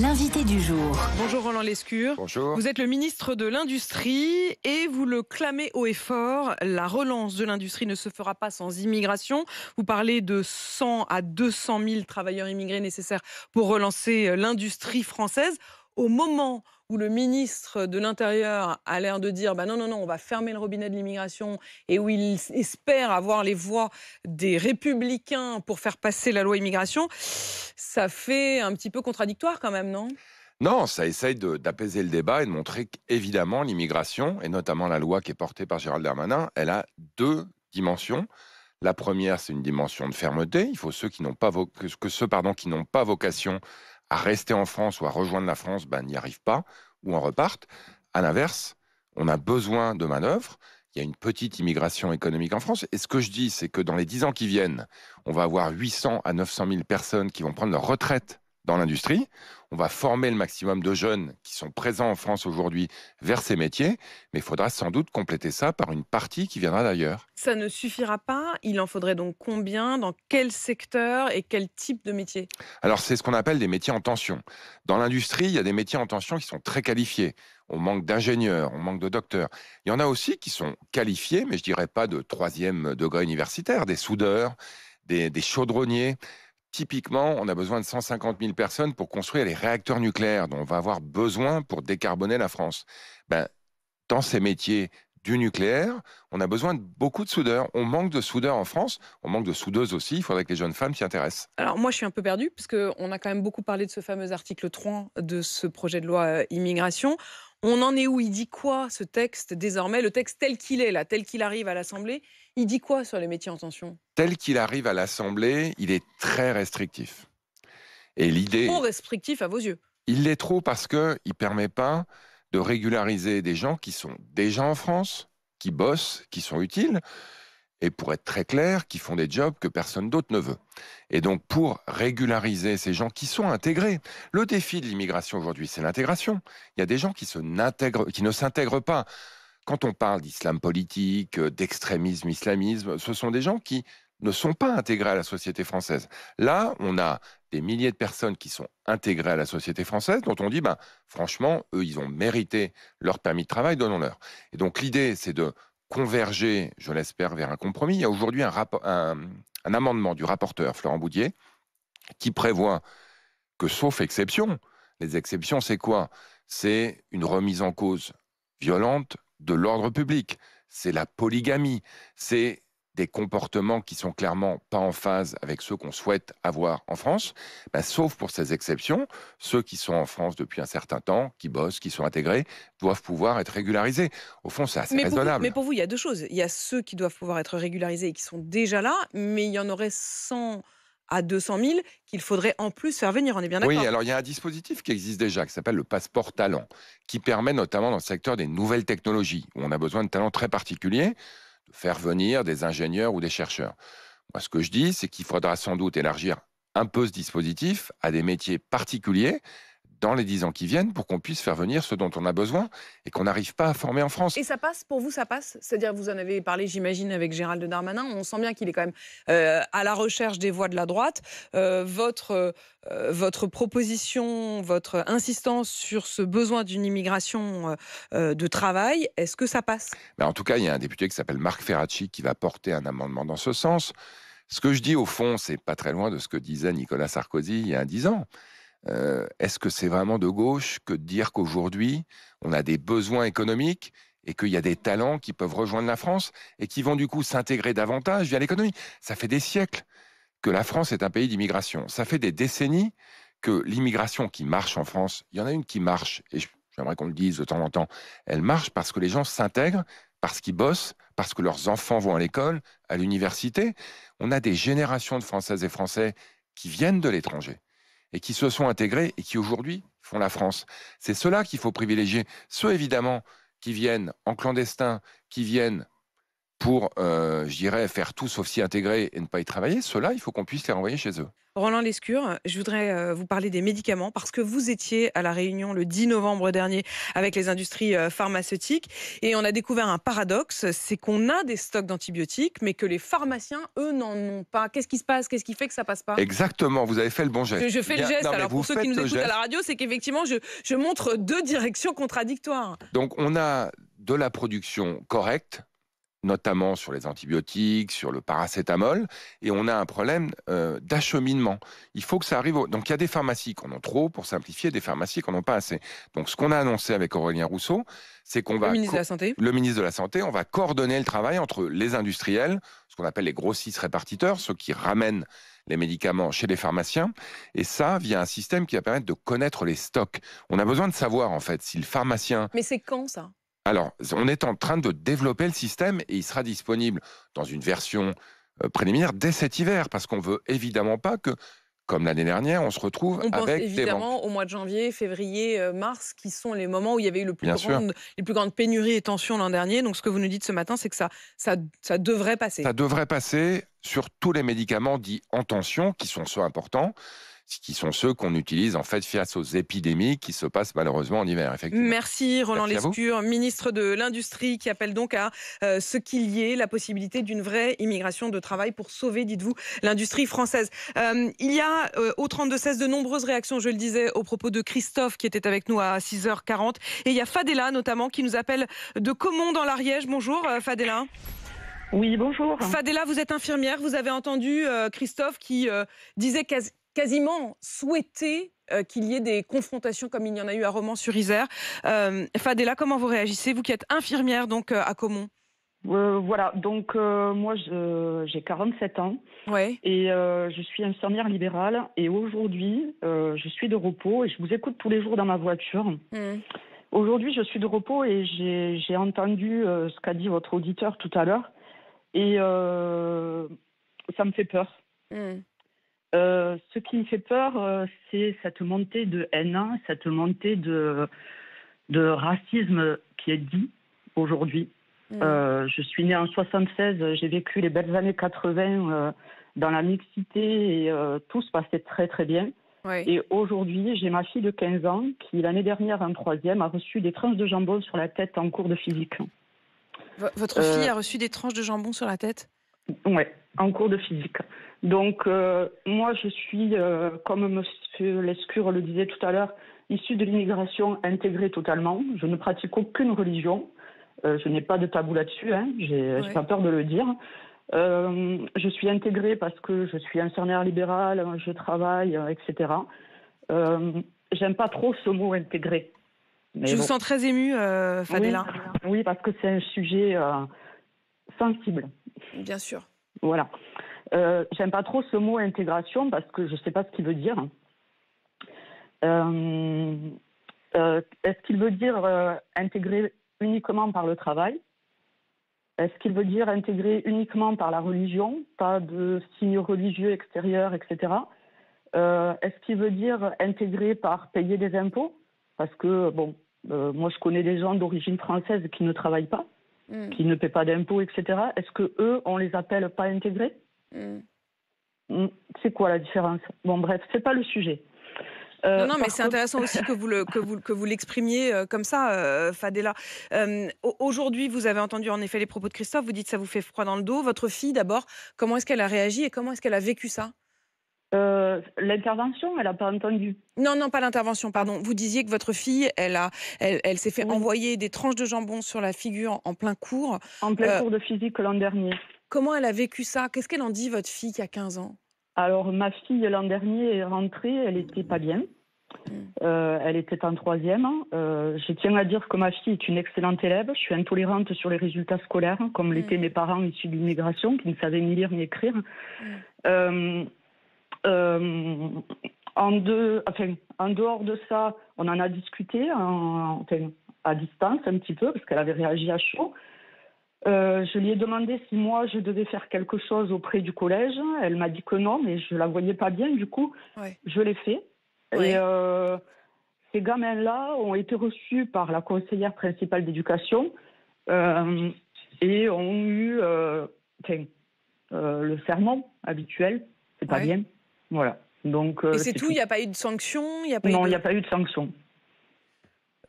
L'invité du jour. Bonjour Roland Lescure. Bonjour. Vous êtes le ministre de l'Industrie et vous le clamez haut et fort. La relance de l'industrie ne se fera pas sans immigration. Vous parlez de 100 à 200 000 travailleurs immigrés nécessaires pour relancer l'industrie française. Au moment où le ministre de l'Intérieur a l'air de dire bah non, non, non, on va fermer le robinet de l'immigration et où il espère avoir les voix des républicains pour faire passer la loi immigration, ça fait un petit peu contradictoire quand même, non? Non, ça essaye d'apaiser le débat et de montrer qu'évidemment, l'immigration, et notamment la loi qui est portée par Gérald Darmanin, elle a deux dimensions. La première, c'est une dimension de fermeté. Il faut ceux que ceux qui n'ont pas vocation à rester en France ou à rejoindre la France ben, n'y arrivent pas ou en repartent. À l'inverse, on a besoin de manœuvres. Il y a une petite immigration économique en France. Et ce que je dis, c'est que dans les dix ans qui viennent, on va avoir 800 à 900 000 personnes qui vont prendre leur retraite dans l'industrie. On va former le maximum de jeunes qui sont présents en France aujourd'hui vers ces métiers, mais il faudra sans doute compléter ça par une partie qui viendra d'ailleurs. Ça ne suffira pas. Il en faudrait donc combien? Dans quel secteur et quel type de métier? Alors c'est ce qu'on appelle des métiers en tension. Dans l'industrie, il y a des métiers en tension qui sont très qualifiés. On manque d'ingénieurs, on manque de docteurs. Il y en a aussi qui sont qualifiés, mais je dirais pas de troisième degré universitaire, des soudeurs, des, des chaudronniers typiquement, on a besoin de 150 000 personnes pour construire les réacteurs nucléaires dont on va avoir besoin pour décarboner la France. Ben, dans ces métiers du nucléaire, on a besoin de beaucoup de soudeurs. On manque de soudeurs en France, on manque de soudeuses aussi. Il faudrait que les jeunes femmes s'y intéressent. Alors moi, je suis un peu perdue, parce qu'on a quand même beaucoup parlé de ce fameux article 3 de ce projet de loi euh, immigration. On en est où? Il dit quoi ce texte désormais? Le texte tel qu'il est, là, tel qu'il arrive à l'Assemblée, il dit quoi sur les métiers en tension? Tel qu'il arrive à l'Assemblée, il est très restrictif. Et l'idée. Trop restrictif à vos yeux. Il l'est trop parce qu'il ne permet pas de régulariser des gens qui sont déjà en France, qui bossent, qui sont utiles et pour être très clair, qui font des jobs que personne d'autre ne veut. Et donc pour régulariser ces gens qui sont intégrés, le défi de l'immigration aujourd'hui, c'est l'intégration. Il y a des gens qui, se qui ne s'intègrent pas. Quand on parle d'islam politique, d'extrémisme, islamisme, ce sont des gens qui ne sont pas intégrés à la société française. Là, on a des milliers de personnes qui sont intégrées à la société française, dont on dit, ben, franchement, eux, ils ont mérité leur permis de travail, donnons-leur. Et donc l'idée, c'est de converger, je l'espère, vers un compromis. Il y a aujourd'hui un, un, amendement du rapporteur Florent Boudier qui prévoit que, sauf exception, les exceptions, c'est quoi? C'est une remise en cause violente de l'ordre public, c'est la polygamie, c'est des comportements qui sont clairement pas en phase avec ceux qu'on souhaite avoir en France, ben, sauf pour ces exceptions, ceux qui sont en France depuis un certain temps, qui bossent, qui sont intégrés, doivent pouvoir être régularisés. Au fond, c'est assez raisonnable. mais pour vous, il y a deux choses. Il y a ceux qui doivent pouvoir être régularisés et qui sont déjà là, mais il y en aurait 100 à 200 000 qu'il faudrait en plus faire venir. On est bien d'accord Oui, alors il y a un dispositif qui existe déjà, qui s'appelle le passeport talent, qui permet notamment dans le secteur des nouvelles technologies, où on a besoin de talents très particuliers de faire venir des ingénieurs ou des chercheurs. Moi, ce que je dis, c'est qu'il faudra sans doute élargir un peu ce dispositif à des métiers particuliers dans les dix ans qui viennent pour qu'on puisse faire venir ce dont on a besoin et qu'on n'arrive pas à former en France. Et ça passe, pour vous, ça passe? C'est-à-dire, vous en avez parlé, j'imagine, avec Gérald Darmanin. On sent bien qu'il est quand même euh, à la recherche des voix de la droite. Euh, votre, euh, votre proposition, votre insistance sur ce besoin d'une immigration de travail, est-ce que ça passe? Ben, En tout cas, il y a un député qui s'appelle Marc Ferracci qui va porter un amendement dans ce sens. Ce que je dis, au fond, c'est pas très loin de ce que disait Nicolas Sarkozy il y a dix ans. Est-ce que c'est vraiment de gauche que de dire qu'aujourd'hui, on a des besoins économiques et qu'il y a des talents qui peuvent rejoindre la France et qui vont du coup s'intégrer davantage via l'économie? Ça fait des siècles que la France est un pays d'immigration. Ça fait des décennies que l'immigration qui marche en France, il y en a une qui marche, et j'aimerais qu'on le dise de temps en temps, elle marche parce que les gens s'intègrent, parce qu'ils bossent, parce que leurs enfants vont à l'école, à l'université. On a des générations de Françaises et Français qui viennent de l'étranger et qui se sont intégrés et qui aujourd'hui font la France. C'est cela qu'il faut privilégier. Ceux évidemment qui viennent en clandestin, qui viennent pour, euh, je dirais, faire tout sauf s'y intégrer et ne pas y travailler, ceux-là, il faut qu'on puisse les renvoyer chez eux. Roland Lescure, je voudrais euh, vous parler des médicaments parce que vous étiez à la réunion le 10 novembre dernier avec les industries euh, pharmaceutiques et on a découvert un paradoxe, c'est qu'on a des stocks d'antibiotiques mais que les pharmaciens, eux, n'en ont pas. Qu'est-ce qui se passe? Qu'est-ce qui fait que ça passe pas? Exactement, vous avez fait le bon geste. Je, fais le geste, alors pour ceux qui nous écoutent à la radio, c'est qu'effectivement, je, je montre deux directions contradictoires. Donc on a de la production correcte, notamment sur les antibiotiques, sur le paracétamol, et on a un problème euh, d'acheminement. Il faut que ça arrive. Donc il y a des pharmacies qu'on en trop, pour simplifier, des pharmacies qu'on n'en a pas assez. Donc ce qu'on a annoncé avec Aurélien Rousseau, c'est qu'on va... Le ministre de la Santé Le ministre de la Santé, on va coordonner le travail entre les industriels, ce qu'on appelle les grossistes répartiteurs, ceux qui ramènent les médicaments chez les pharmaciens, et ça via un système qui va permettre de connaître les stocks. On a besoin de savoir en fait si le pharmacien... Mais c'est quand ça? Alors, on est en train de développer le système et il sera disponible dans une version euh, préliminaire dès cet hiver, parce qu'on veut évidemment pas que, comme l'année dernière, on se retrouve on avec pense évidemment au mois de janvier, février, euh, mars, qui sont les moments où il y avait eu le plus grande, les plus grandes pénuries et tensions l'an dernier. Donc, ce que vous nous dites ce matin, c'est que ça, ça, ça devrait passer. Ça devrait passer sur tous les médicaments dits en tension, qui sont ceux importants qui sont ceux qu'on utilise en fait face aux épidémies qui se passent malheureusement en hiver. Effectivement. Merci Roland Lescure, ministre de l'Industrie, qui appelle donc à euh, ce qu'il y ait la possibilité d'une vraie immigration de travail pour sauver, dites-vous, l'industrie française. Euh, il y a euh, au 32-16 de nombreuses réactions, je le disais, au propos de Christophe qui était avec nous à 6h40. Et il y a Fadela notamment qui nous appelle de Comont dans l'Ariège. Bonjour Fadela. Oui, bonjour. Fadela, vous êtes infirmière. Vous avez entendu Christophe qui disait quasiment souhaité euh, qu'il y ait des confrontations comme il y en a eu à Romans-sur-Isère. Euh, Fadela, comment vous réagissez? Vous qui êtes infirmière donc euh, à Comont. voilà, donc moi j'ai 47 ans ouais. et je suis infirmière libérale et aujourd'hui je suis de repos et je vous écoute tous les jours dans ma voiture. Mmh. Aujourd'hui je suis de repos et j'ai entendu ce qu'a dit votre auditeur tout à l'heure et ça me fait peur. Mmh. Euh, ce qui me fait peur, euh, c'est cette montée de haine, cette montée de, de racisme qui est dit aujourd'hui. Mm. Euh, je suis née en 76, j'ai vécu les belles années 80 dans la mixité et tout se passait très très bien. Et aujourd'hui, j'ai ma fille de 15 ans qui, l'année dernière, en troisième, a reçu des tranches de jambon sur la tête en cours de physique. votre fille a reçu des tranches de jambon sur la tête? Oui, en cours de physique. Donc, euh, moi, je suis, euh, comme M. Lescure le disait tout à l'heure, issu de l'immigration intégrée totalement. Je ne pratique aucune religion. Euh, je n'ai pas de tabou là-dessus, hein. j'ai pas peur de le dire. je suis intégrée parce que je suis infirmière libérale, je travaille, etc. J'aime pas trop ce mot intégré. je vous sens très émue, Fadela. oui, parce que c'est un sujet sensible. Bien sûr. Voilà. Euh, j'aime pas trop ce mot intégration parce que je ne sais pas ce qu'il veut dire. Euh, euh, est-ce qu'il veut dire intégrer uniquement par le travail? Est-ce qu'il veut dire intégrer uniquement par la religion, pas de signes religieux extérieurs, etc. Est-ce qu'il veut dire intégrer par payer des impôts? Parce que, bon, moi je connais des gens d'origine française qui ne travaillent pas, hmm. qui ne paient pas d'impôts, etc. Est-ce que eux, on les appelle pas intégrés? Mm. Mm. C'est quoi la différence? Bon, bref, c'est pas le sujet. Euh, non, non, mais c'est intéressant aussi que vous, le, que vous, que vous l'exprimiez euh, comme ça, euh, Fadela. Aujourd'hui, vous avez entendu en effet les propos de Christophe, vous dites que ça vous fait froid dans le dos. Votre fille, d'abord, comment est-ce qu'elle a réagi et comment est-ce qu'elle a vécu ça? L'intervention, elle n'a pas entendu. Non, non, pas l'intervention, pardon. Vous disiez que votre fille, elle, a, elle, elle s'est fait envoyer des tranches de jambon sur la figure en plein cours. En plein cours de physique l'an dernier. Comment elle a vécu ça? Qu'est-ce qu'elle en dit, votre fille, qui a 15 ans? Alors, ma fille, l'an dernier, est rentrée, elle n'était pas bien. Hmm. Euh, elle était en troisième. Euh, je tiens à dire que ma fille est une excellente élève. Je suis intolérante sur les résultats scolaires, comme l'étaient hmm. mes parents issus de l'immigration, qui ne savaient ni lire ni écrire. Hmm. Euh, en, deux, enfin, en dehors de ça, on en a discuté à distance un petit peu, parce qu'elle avait réagi à chaud. Euh, je lui ai demandé si moi je devais faire quelque chose auprès du collège. Elle m'a dit que non, mais je la voyais pas bien. Du coup, je l'ai fait. Et euh, ces gamins-là ont été reçus par la conseillère principale d'éducation. Euh, et ont eu le serment habituel. C'est pas bien. Voilà. Donc, et c'est tout, il n'y a pas eu de sanctions y a pas Non, il n'y a pas eu de sanctions.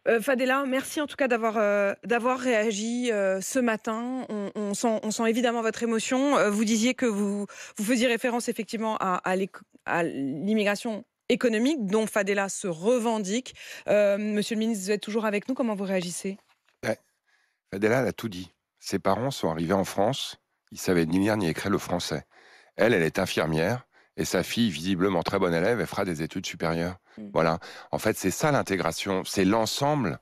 Euh, Fadela, merci en tout cas d'avoir euh, réagi euh, ce matin. On, sent, on, sent, évidemment votre émotion. vous disiez que vous, vous faisiez référence effectivement à, à l'immigration économique dont Fadela se revendique. Monsieur le ministre, vous êtes toujours avec nous. Comment vous réagissez? Fadela a tout dit. Ses parents sont arrivés en France. Ils savaient ni lire ni écrire le français. Elle, elle est infirmière. Et sa fille, visiblement très bonne élève, elle fera des études supérieures. Mm. Voilà. En fait, c'est ça l'intégration. C'est l'ensemble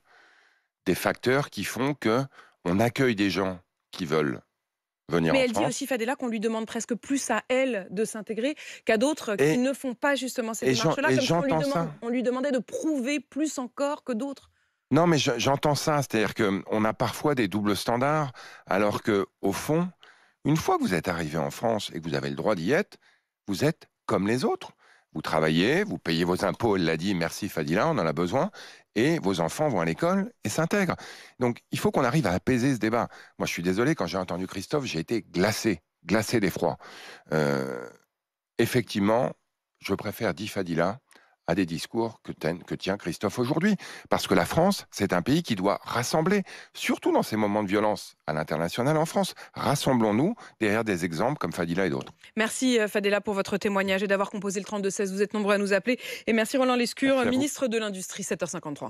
des facteurs qui font que on accueille des gens qui veulent venir Mais elle dit aussi, Fadela, qu'on lui demande presque plus à elle de s'intégrer qu'à d'autres qui ne font pas justement ces démarches-là. Comme si on lui, demande, on lui demandait de prouver plus encore que d'autres. Non, mais j'entends ça. C'est-à-dire qu'on a parfois des doubles standards, alors que au fond, une fois que vous êtes arrivé en France et que vous avez le droit d'y être, vous êtes comme les autres. Vous travaillez, vous payez vos impôts, elle l'a dit, merci Fadila, on en a besoin, et vos enfants vont à l'école et s'intègrent. Donc il faut qu'on arrive à apaiser ce débat. Moi je suis désolé, quand j'ai entendu Christophe, j'ai été glacé, glacé d'effroi. Euh, effectivement, je préfère, dit Fadila, à des discours que, que tient Christophe aujourd'hui. Parce que la France, c'est un pays qui doit rassembler, surtout dans ces moments de violence à l'international en France. Rassemblons-nous derrière des exemples comme Fadila et d'autres. Merci euh, Fadila pour votre témoignage et d'avoir composé le 32-16. Vous êtes nombreux à nous appeler. Et merci Roland Lescure, ministre de l'Industrie, 7h53.